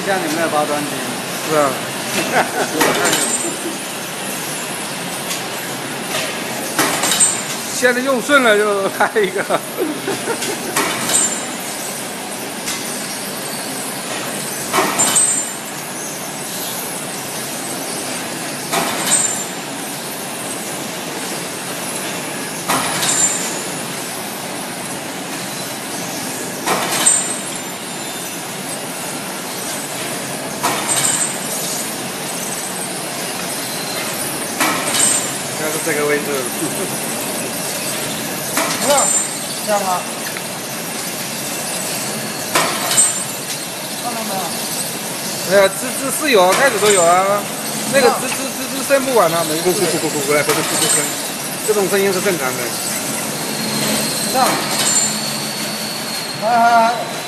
箱里没有发端机，是啊。现在用顺了就开一个。应该是这个位置。这样，这样吗？看到没有？哎呀，吱吱是有啊，开始都有啊。那个吱吱吱吱声不管它，没不不不不不不，不是吱吱声，这种声音是正常的。这样，还还还，还正常。